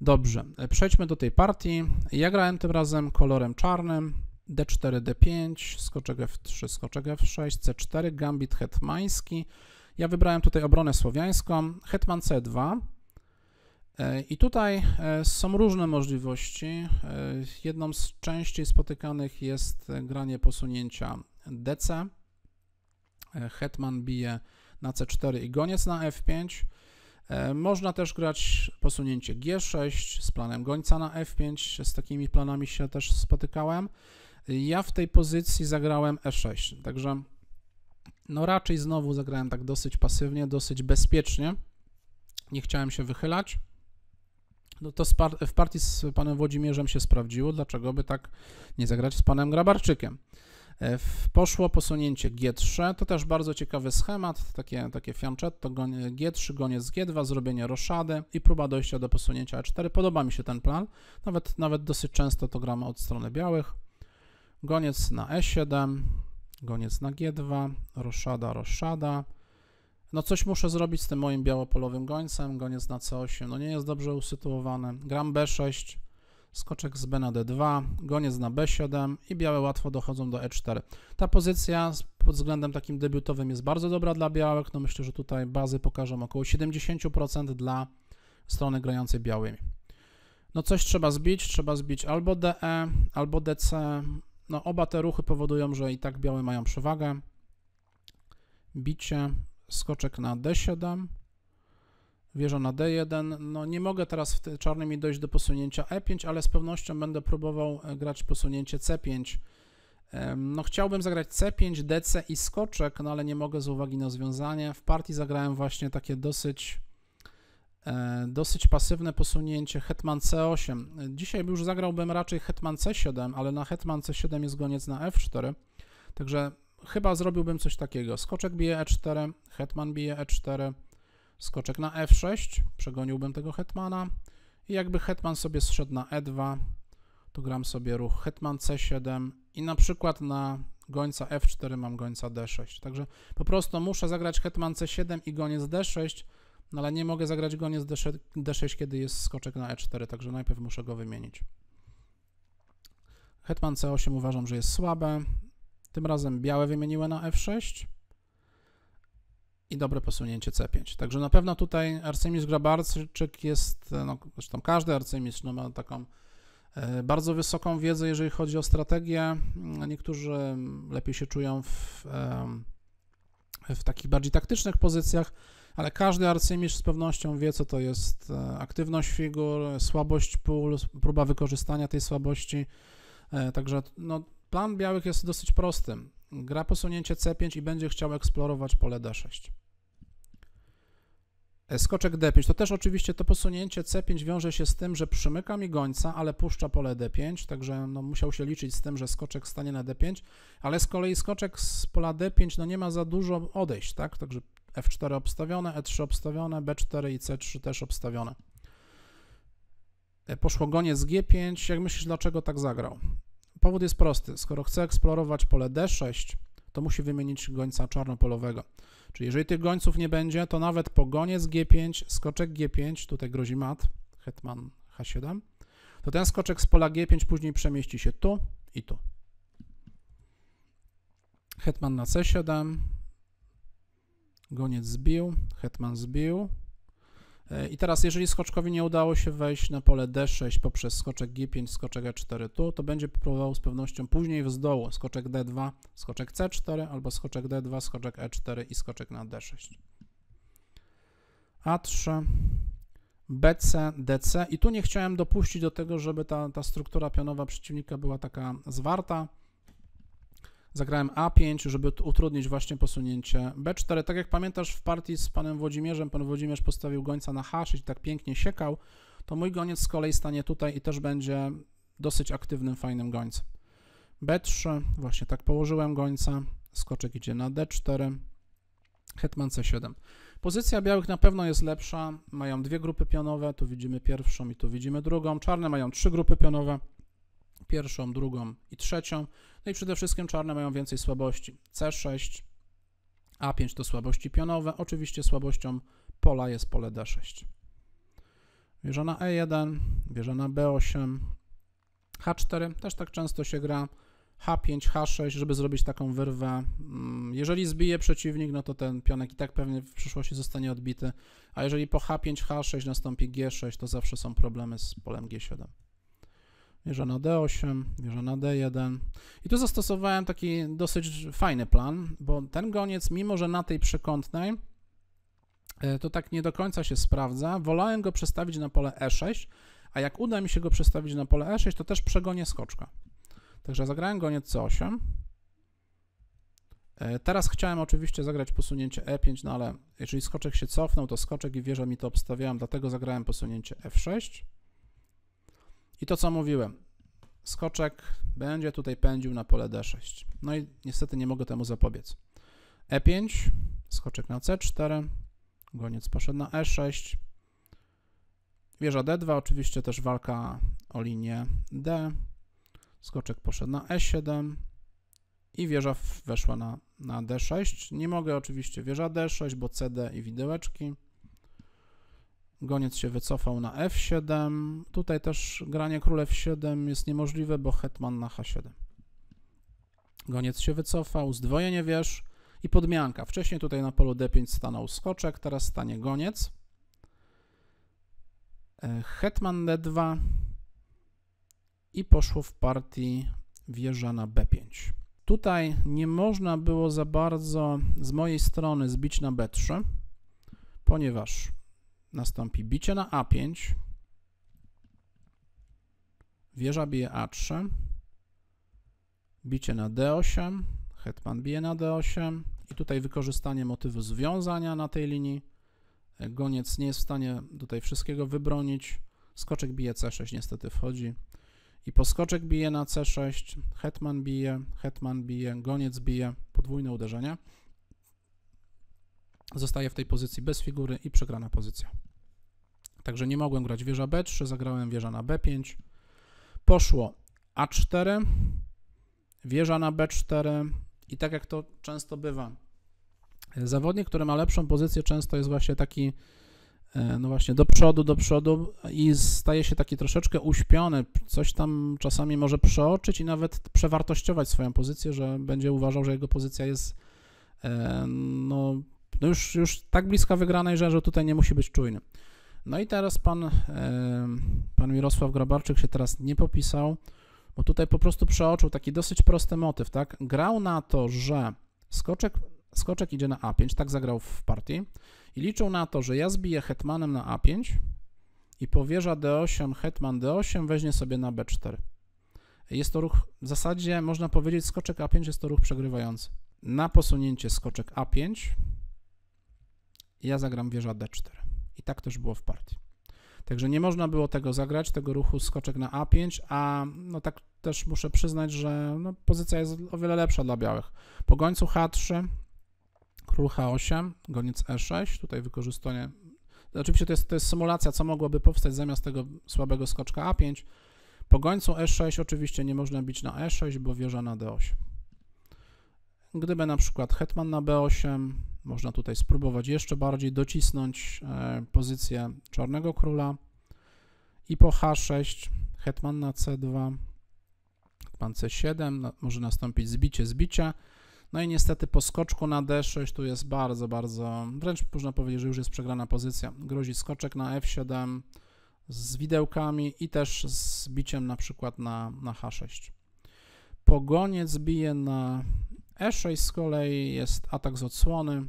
Dobrze, e, przejdźmy do tej partii. Ja grałem tym razem kolorem czarnym, D4, D5, skoczek F3, skoczek F6, C4, gambit hetmański. Ja wybrałem tutaj obronę słowiańską, hetman C2. E, I tutaj są różne możliwości. Jedną z częściej spotykanych jest granie posunięcia DC. Hetman bije na C4 i goniec na F5. E, można też grać posunięcie G6 z planem gońca na F5, z takimi planami się też spotykałem. Ja w tej pozycji zagrałem E6, także no raczej znowu zagrałem tak dosyć pasywnie, dosyć bezpiecznie. Nie chciałem się wychylać. No to w partii z panem Włodzimierzem się sprawdziło, dlaczego by tak nie zagrać z panem Grabarczykiem. E, poszło posunięcie G3, to też bardzo ciekawy schemat, takie, takie fianchetto, G3, goniec G2, zrobienie roszady i próba dojścia do posunięcia E4. Podoba mi się ten plan, nawet, nawet dosyć często to gramy od strony białych. Goniec na E7, goniec na G2, roszada, roszada. No coś muszę zrobić z tym moim białopolowym gońcem, goniec na C8, no nie jest dobrze usytuowany. Gram B6, skoczek z B na D2, goniec na B7 i białe łatwo dochodzą do E4. Ta pozycja pod względem takim debiutowym jest bardzo dobra dla białych, no myślę, że tutaj bazy pokażą około 70% dla strony grającej białymi. No coś trzeba zbić, trzeba zbić albo DE, albo DC, no oba te ruchy powodują, że i tak białe mają przewagę. Bicie, skoczek na D7, wieża na D1. No nie mogę teraz w czarnymi dojść do posunięcia E5, ale z pewnością będę próbował e, grać posunięcie C5. No chciałbym zagrać C5, DC i skoczek, no ale nie mogę z uwagi na związanie. W partii zagrałem właśnie takie dosyć e, dosyć pasywne posunięcie hetman C8. Dzisiaj już zagrałbym raczej hetman C7, ale na hetman C7 jest goniec na F4, także chyba zrobiłbym coś takiego. Skoczek bije E4, hetman bije E4, skoczek na f6, przegoniłbym tego hetmana i jakby hetman sobie zszedł na e2, to gram sobie ruch hetman c7 i na przykład na gońca f4 mam gońca d6. Także po prostu muszę zagrać hetman c7 i goniec d6, no ale nie mogę zagrać goniec d6, d6 kiedy jest skoczek na e4, także najpierw muszę go wymienić. Hetman c8 uważam, że jest słabe. Tym razem białe wymieniły na f6 i dobre posunięcie C5. Także na pewno tutaj arcymistrz Grabarczyk jest, no, zresztą każdy arcymistrz no, ma taką e, bardzo wysoką wiedzę, jeżeli chodzi o strategię. Niektórzy lepiej się czują w, w takich bardziej taktycznych pozycjach, ale każdy arcymistrz z pewnością wie, co to jest e, aktywność figur, słabość pól, próba wykorzystania tej słabości. E, także no, plan białych jest dosyć prosty. Gra posunięcie C5 i będzie chciał eksplorować pole D6. E, skoczek D5, to też oczywiście to posunięcie C5 wiąże się z tym, że przymyka mi gońca, ale puszcza pole D5, także no, musiał się liczyć z tym, że skoczek stanie na D5, ale z kolei skoczek z pola D5 no, nie ma za dużo odejść, tak? Także F4 obstawione, E3 obstawione, B4 i C3 też obstawione. E, poszło goniec G5. Jak myślisz, dlaczego tak zagrał? Powód jest prosty. Skoro chce eksplorować pole D6, to musi wymienić gońca czarnopolowego. Czyli jeżeli tych gońców nie będzie, to nawet po goniec G5, skoczek G5, tutaj grozi mat, hetman H7, to ten skoczek z pola G5 później przemieści się tu i tu. Hetman na C7, goniec zbił, hetman zbił, I teraz, jeżeli skoczkowi nie udało się wejść na pole D6 poprzez skoczek G5, skoczek E4 tu, to będzie próbował z pewnością później z dołu skoczek D2, skoczek C4 albo skoczek D2, skoczek E4 i skoczek na D6. A3, BC, DC i tu nie chciałem dopuścić do tego, żeby ta, ta struktura pionowa przeciwnika była taka zwarta. Zagrałem A5, żeby utrudnić właśnie posunięcie B4. Tak jak pamiętasz w partii z panem Włodzimierzem, pan Włodzimierz postawił gońca na H6 i tak pięknie siekał, to mój goniec z kolei stanie tutaj i też będzie dosyć aktywnym, fajnym gońcem. B3, właśnie tak położyłem gońca, skoczek idzie na D4, hetman C7. Pozycja białych na pewno jest lepsza, mają dwie grupy pionowe, tu widzimy pierwszą i tu widzimy drugą, czarne mają trzy grupy pionowe, pierwszą, drugą i trzecią, no i przede wszystkim czarne mają więcej słabości, C6, A5 to słabości pionowe, oczywiście słabością pola jest pole D6. Wieża na E1, wieża na B8, H4, też tak często się gra, H5, H6, żeby zrobić taką wyrwę. Mm, jeżeli zbije przeciwnik, no to ten pionek i tak pewnie w przyszłości zostanie odbity, a jeżeli po H5, H6 nastąpi G6, to zawsze są problemy z polem G7. Wieża na D8, wieża na D1. I tu zastosowałem taki dosyć fajny plan, bo ten goniec, mimo że na tej przekątnej, e, to tak nie do końca się sprawdza, wolałem go przestawić na pole E6, a jak uda mi się go przestawić na pole E6, to też przegonię skoczka. Także zagrałem goniec C8. E, teraz chciałem oczywiście zagrać posunięcie E5, no ale jeżeli skoczek się cofnął, to skoczek i wieża mi to obstawiałem, dlatego zagrałem posunięcie F6. I to co mówiłem, skoczek będzie tutaj pędził na pole D6. No i niestety nie mogę temu zapobiec. E5, skoczek na C4, goniec poszedł na E6, wieża D2, oczywiście też walka o linię D, Skoczek poszedł na E7 i wieża weszła na, na D6. Nie mogę oczywiście wieża D6, bo CD i widełeczki. Goniec się wycofał na F7. Tutaj też granie król F7 jest niemożliwe, bo hetman na H7. Goniec się wycofał, zdwojenie wież i podmianka. Wcześniej tutaj na polu D5 stanął skoczek, teraz stanie goniec. E, hetman D2 i poszło w partii wieża na B5. Tutaj nie można było za bardzo z mojej strony zbić na B3, ponieważ nastąpi bicie na A5, wieża bije A3, bicie na D8, hetman bije na D8 i tutaj wykorzystanie motywu związania na tej linii. Goniec nie jest w stanie tutaj wszystkiego wybronić. Skoczek bije C6 niestety wchodzi. I poskoczek bije na c6, hetman bije, hetman bije, goniec bije, podwójne uderzenie. Zostaje w tej pozycji bez figury i przegrana pozycja. Także nie mogłem grać wieża b3, zagrałem wieża na b5. Poszło a4, wieża na b4 i tak jak to często bywa, zawodnik, który ma lepszą pozycję, często jest właśnie taki E, no właśnie, do przodu, do przodu i staje się taki troszeczkę uśpiony, coś tam czasami może przeoczyć i nawet przewartościować swoją pozycję, że będzie uważał, że jego pozycja jest e, no, no już, już tak bliska wygranej, że, że tutaj nie musi być czujny. No i teraz pan, e, pan Mirosław Grabarczyk się teraz nie popisał, bo tutaj po prostu przeoczył taki dosyć prosty motyw, tak? Grał na to, że skoczek, skoczek idzie na A5, tak zagrał w partii, i liczą na to, że ja zbiję hetmanem na A5 i powierza D8, hetman D8 weźmie sobie na B4. Jest to ruch, w zasadzie można powiedzieć, skoczek A5 jest to ruch przegrywający. Na posunięcie skoczek A5 ja zagram wieża D4. I tak też było w partii. Także nie można było tego zagrać, tego ruchu skoczek na A5, a no tak też muszę przyznać, że no, pozycja jest o wiele lepsza dla białych. Po gońcu H3 król H8, goniec E6, tutaj wykorzystanie, oczywiście to jest, to jest symulacja, co mogłoby powstać zamiast tego słabego skoczka A5. Po gońcu E6 oczywiście nie można bić na E6, bo wieża na D8. Gdyby na przykład hetman na B8, można tutaj spróbować jeszcze bardziej docisnąć e, pozycję czarnego króla i po H6 hetman na C2, hetman C7, może nastąpić zbicie, zbicie, no i niestety po skoczku na D6 tu jest bardzo, bardzo, wręcz można powiedzieć, że już jest przegrana pozycja. Grozi skoczek na F7 z widełkami i też z biciem na przykład na, na H6. Pogoniec bije na E6 z kolei, jest atak z odsłony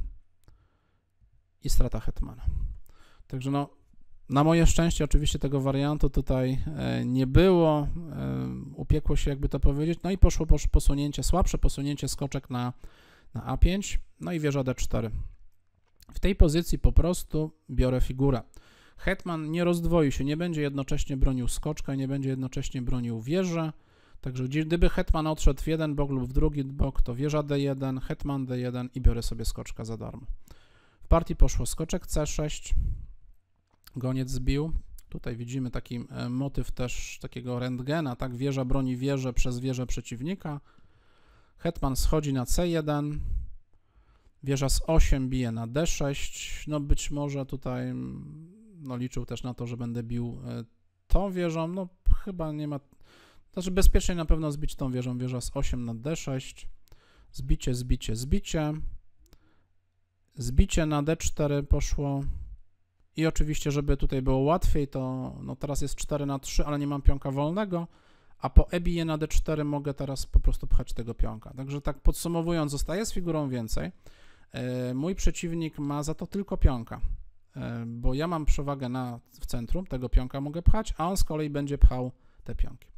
i strata hetmana. Także no, Na moje szczęście oczywiście tego wariantu tutaj e, nie było, e, upiekło się jakby to powiedzieć, no i poszło posunięcie, słabsze posunięcie skoczek na, na A5, no i wieża D4. W tej pozycji po prostu biorę figurę. Hetman nie rozdwoi się, nie będzie jednocześnie bronił skoczka, nie będzie jednocześnie bronił wieży, także gdyby hetman odszedł w jeden bok lub w drugi bok, to wieża D1, hetman D1 i biorę sobie skoczka za darmo. W partii poszło skoczek C6, goniec zbił. Tutaj widzimy taki e, motyw też takiego rentgena, tak, wieża broni wieżę przez wieżę przeciwnika. Hetman schodzi na C1, wieża z 8 bije na D6, no być może tutaj no, liczył też na to, że będę bił e, tą wieżą, no chyba nie ma, znaczy bezpiecznie na pewno zbić tą wieżą, wieża z 8 na D6, zbicie, zbicie, zbicie, zbicie na D4 poszło, i oczywiście, żeby tutaj było łatwiej, to no teraz jest 4 na 3, ale nie mam pionka wolnego, a po e bije na d4 mogę teraz po prostu pchać tego pionka. Także tak podsumowując, zostaje z figurą więcej. E, mój przeciwnik ma za to tylko pionka, e, bo ja mam przewagę na, w centrum, tego pionka mogę pchać, a on z kolei będzie pchał te pionki.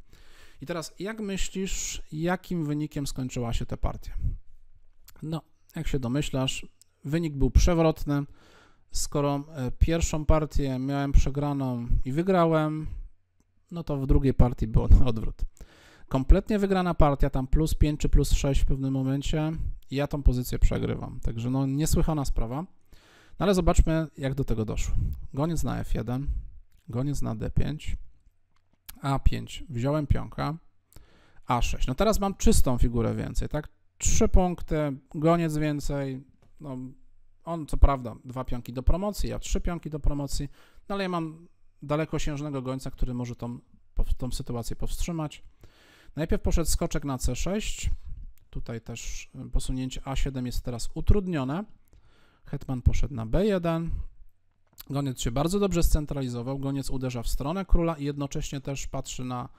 I teraz, jak myślisz, jakim wynikiem skończyła się ta partia? No, jak się domyślasz, wynik był przewrotny. Skoro e, pierwszą partię miałem przegraną i wygrałem, no to w drugiej partii było na odwrót. Kompletnie wygrana partia, tam plus 5 czy plus 6 w pewnym momencie, i ja tą pozycję przegrywam. Także no niesłychana sprawa. No ale zobaczmy, jak do tego doszło. Goniec na F1, goniec na D5, A5, wziąłem pionka, A6. No teraz mam czystą figurę więcej, tak? Trzy punkty, goniec więcej, no on, co prawda, dwa pionki do promocji, ja trzy pionki do promocji, no ale ja mam dalekosiężnego gońca, który może tą, tą sytuację powstrzymać. Najpierw poszedł skoczek na C6. Tutaj też y, posunięcie A7 jest teraz utrudnione. Hetman poszedł na B1. Goniec się bardzo dobrze scentralizował. Goniec uderza w stronę króla i jednocześnie też patrzy na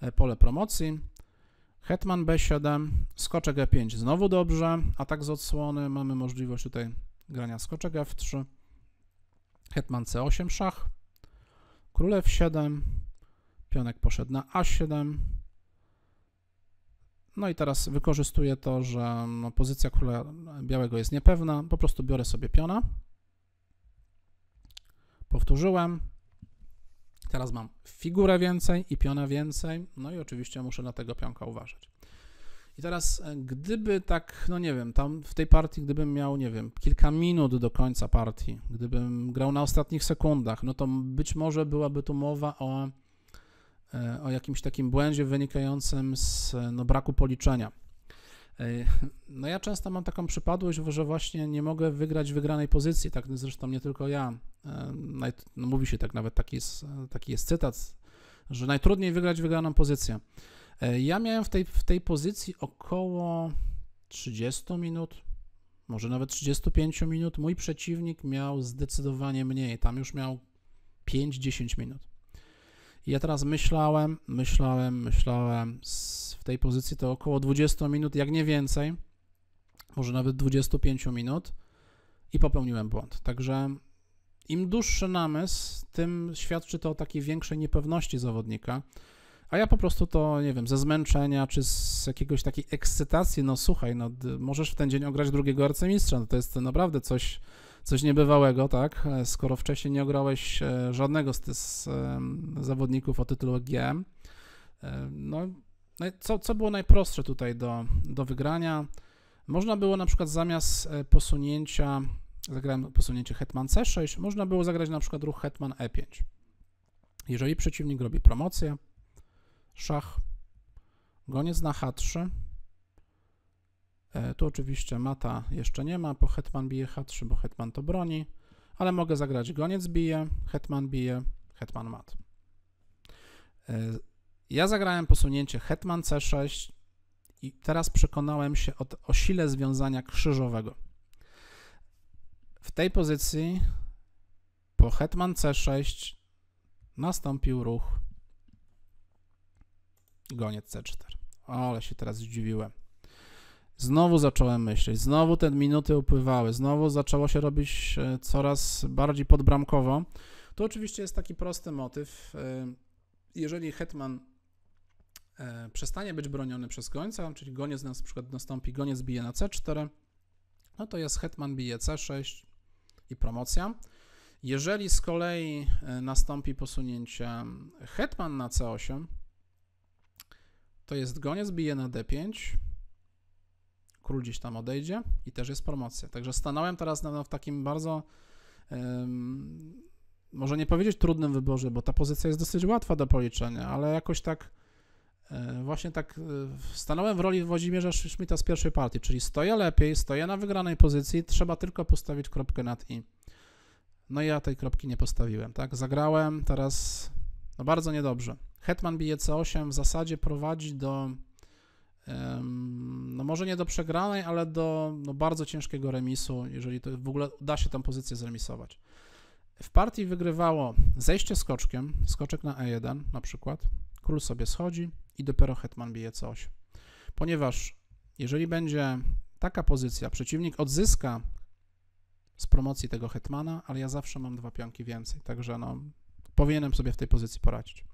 e, pole promocji. Hetman B7, skoczek E5 znowu dobrze, atak z odsłony, mamy możliwość tutaj grania skoczek f3, hetman c8 szach, król f7, pionek poszedł na a7, no i teraz wykorzystuję to, że no, pozycja króla białego jest niepewna, po prostu biorę sobie piona, powtórzyłem, teraz mam figurę więcej i piona więcej, no i oczywiście muszę na tego pionka uważać. I teraz, e, gdyby tak, no nie wiem, tam w tej partii, gdybym miał, nie wiem, kilka minut do końca partii, gdybym grał na ostatnich sekundach, no to być może byłaby tu mowa o, e, o jakimś takim błędzie wynikającym z no, braku policzenia. E, no ja często mam taką przypadłość, że właśnie nie mogę wygrać wygranej pozycji, tak zresztą nie tylko ja. No, mówi się tak, nawet taki jest, taki jest cytat, że najtrudniej wygrać wygraną pozycję. E, ja miałem w tej, w tej pozycji około 30 minut, może nawet 35 minut. Mój przeciwnik miał zdecydowanie mniej, tam już miał 5-10 minut. I ja teraz myślałem, myślałem, myślałem, w tej pozycji to około 20 minut, jak nie więcej, może nawet 25 minut i popełniłem błąd. Także im dłuższy namysł, tym świadczy to o takiej większej niepewności zawodnika. A ja po prostu to, nie wiem, ze zmęczenia czy z jakiegoś takiej ekscytacji, no słuchaj, no możesz w ten dzień ograć drugiego arcymistrza, no to jest naprawdę coś, coś niebywałego, tak? Skoro wcześniej nie ograłeś e, żadnego z tych zawodników o tytuł GM, e, no, no co, co było najprostsze tutaj do, do wygrania? Można było na przykład zamiast e, posunięcia, zagrałem posunięcie hetman c6, można było zagrać na przykład ruch hetman e5. Jeżeli przeciwnik robi promocję, szach, goniec na h3. E, tu oczywiście mata jeszcze nie ma, bo hetman bije h3, bo hetman to broni, ale mogę zagrać goniec bije, hetman bije, hetman mat. E, ja zagrałem posunięcie hetman c6 i teraz przekonałem się o, o sile związania krzyżowego. W tej pozycji po hetman c6 nastąpił ruch Goniec C4. ale się teraz zdziwiłem. Znowu zacząłem myśleć, znowu te minuty upływały, znowu zaczęło się robić e, coraz bardziej podbramkowo. Tu oczywiście jest taki prosty motyw. Jeżeli hetman przestanie być broniony przez gońca, czyli goniec na przykład nastąpi, goniec bije na c4, no to jest hetman bije c6 i promocja. Jeżeli z kolei nastąpi posunięcie hetman na c8, to jest goniec bije na d5, król gdzieś tam odejdzie i też jest promocja. Także stanąłem teraz na, w takim bardzo, um, może nie powiedzieć trudnym wyborze, bo ta pozycja jest dosyć łatwa do policzenia, ale jakoś tak e, właśnie tak e, stanąłem w roli Włodzimierza Schmidta z pierwszej partii, czyli stoję lepiej, stoję na wygranej pozycji, trzeba tylko postawić kropkę nad i. No ja tej kropki nie postawiłem, tak? Zagrałem teraz no bardzo niedobrze. Hetman bije c8 w zasadzie prowadzi do no może nie do przegranej, ale do no bardzo ciężkiego remisu, jeżeli to w ogóle da się tę pozycję zremisować. W partii wygrywało zejście skoczkiem, skoczek na e1 na przykład, król sobie schodzi i dopiero hetman bije c8. Ponieważ jeżeli będzie taka pozycja, przeciwnik odzyska z promocji tego hetmana, ale ja zawsze mam dwa pionki więcej, także no, powinienem sobie w tej pozycji poradzić.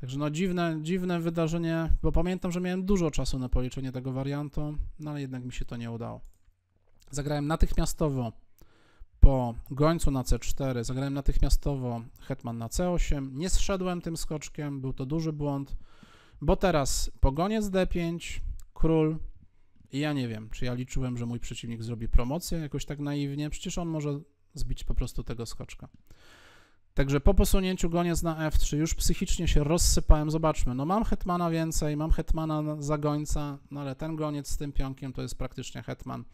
Także no dziwne, dziwne wydarzenie, bo pamiętam, że miałem dużo czasu na policzenie tego wariantu, no ale jednak mi się to nie udało. Zagrałem natychmiastowo po gońcu na c4, zagrałem natychmiastowo hetman na c8, nie zszedłem tym skoczkiem, był to duży błąd, bo teraz pogoniec d5, król i ja nie wiem, czy ja liczyłem, że mój przeciwnik zrobi promocję jakoś tak naiwnie, przecież on może zbić po prostu tego skoczka. Także po posunięciu goniec na f3 już psychicznie się rozsypałem. Zobaczmy, no mam hetmana więcej, mam hetmana za gońca, no ale ten goniec z tym pionkiem to jest praktycznie hetman.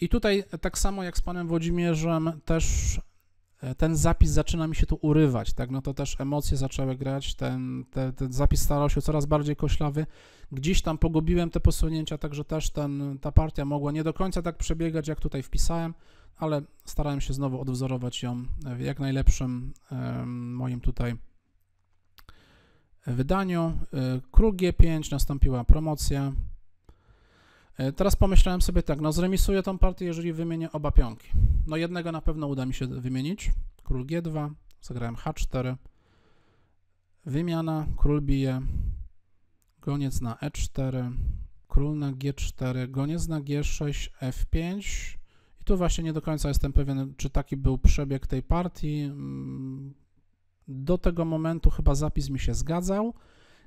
I tutaj tak samo jak z panem Włodzimierzem też e, ten zapis zaczyna mi się tu urywać, tak, no to też emocje zaczęły grać, ten, ten, ten zapis starał się coraz bardziej koślawy, gdzieś tam pogubiłem te posunięcia, także też ten, ta partia mogła nie do końca tak przebiegać, jak tutaj wpisałem, ale starałem się znowu odwzorować ją w jak najlepszym moim tutaj wydaniu. E, król G5, nastąpiła promocja. E, teraz pomyślałem sobie tak, no zremisuję tą partię, jeżeli wymienię oba pionki. No jednego na pewno uda mi się wymienić. Król G2, zagrałem H4. Wymiana, król bije, goniec na E4, król na G4, goniec na G6, F5, i tu właśnie nie do końca jestem pewien, czy taki był przebieg tej partii. Mm, do tego momentu chyba zapis mi się zgadzał.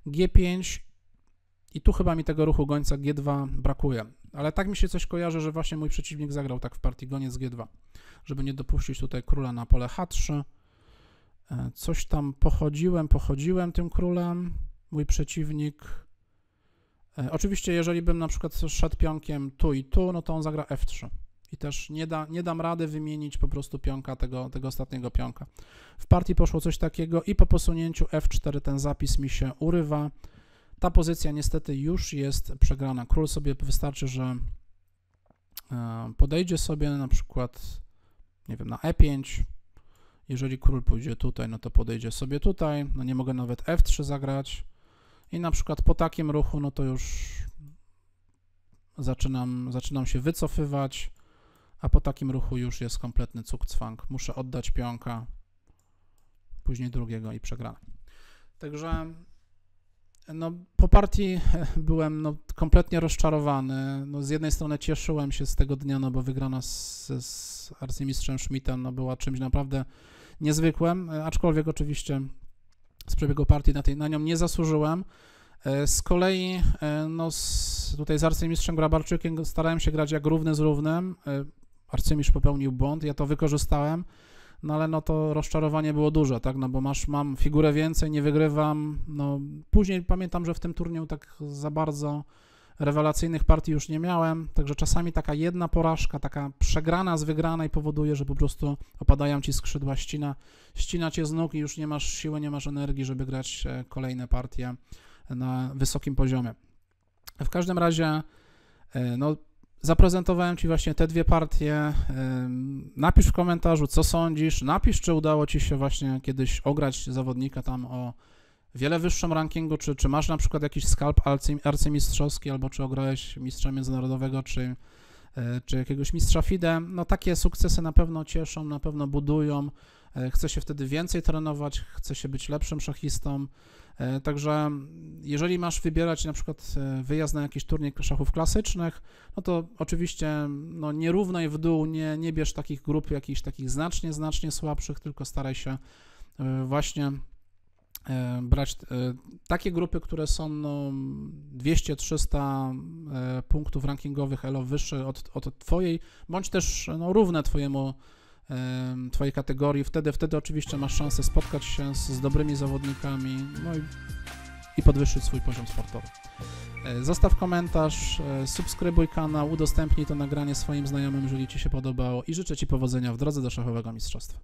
G5 i tu chyba mi tego ruchu gońca G2 brakuje. Ale tak mi się coś kojarzy, że właśnie mój przeciwnik zagrał tak w partii goniec G2, żeby nie dopuścić tutaj króla na pole H3. E, coś tam pochodziłem, pochodziłem tym królem. Mój przeciwnik. E, oczywiście, jeżeli bym na przykład szedł pionkiem tu i tu, no to on zagra F3 i też nie, da, nie dam rady wymienić po prostu pionka, tego, tego ostatniego pionka. W partii poszło coś takiego i po posunięciu F4 ten zapis mi się urywa. Ta pozycja niestety już jest przegrana. Król sobie wystarczy, że e, podejdzie sobie na przykład, nie wiem, na E5. Jeżeli król pójdzie tutaj, no to podejdzie sobie tutaj. No nie mogę nawet F3 zagrać. I na przykład po takim ruchu, no to już zaczynam, zaczynam się wycofywać a po takim ruchu już jest kompletny cukcwank. Muszę oddać pionka, później drugiego i przegrana. Także no, po partii *laughs* byłem no, kompletnie rozczarowany. No, z jednej strony cieszyłem się z tego dnia, no bo wygrana z, z arcymistrzem Schmidtem no, była czymś naprawdę niezwykłym, aczkolwiek oczywiście z przebiegu partii na, tej, na nią nie zasłużyłem. Z kolei no, z, tutaj z arcymistrzem Grabarczykiem starałem się grać jak równy z równym arcymistrz popełnił błąd, ja to wykorzystałem, no ale no to rozczarowanie było duże, tak, no bo masz, mam figurę więcej, nie wygrywam, no później pamiętam, że w tym turnieju tak za bardzo rewelacyjnych partii już nie miałem, także czasami taka jedna porażka, taka przegrana z wygranej powoduje, że po prostu opadają ci skrzydła, ścina, ścina cię z nóg i już nie masz siły, nie masz energii, żeby grać e, kolejne partie na wysokim poziomie. W każdym razie, e, no Zaprezentowałem Ci właśnie te dwie partie. Napisz w komentarzu, co sądzisz. Napisz, czy udało Ci się właśnie kiedyś ograć zawodnika tam o wiele wyższym rankingu, czy, czy masz na przykład jakiś skalp arcymistrzowski, albo czy ograłeś mistrza międzynarodowego, czy e, czy jakiegoś mistrza FIDE, no takie sukcesy na pewno cieszą, na pewno budują. E, chce się wtedy więcej trenować, chce się być lepszym szachistą. E, Także jeżeli masz wybierać na przykład e, wyjazd na jakiś turniej szachów klasycznych, no to oczywiście no, nie równaj w dół, nie, nie bierz takich grup jakichś takich znacznie, znacznie słabszych, tylko staraj się właśnie brać takie grupy, które są no, 200-300 e, punktów rankingowych ELO wyższe od, od twojej, bądź też no, równe twojemu em, twojej kategorii. Wtedy, wtedy oczywiście masz szansę spotkać się z, z dobrymi zawodnikami no i, i podwyższyć swój poziom sportowy. E, Zostaw komentarz, e, subskrybuj kanał, udostępnij to nagranie swoim znajomym, jeżeli Ci się podobało i życzę Ci powodzenia w drodze do szachowego mistrzostwa.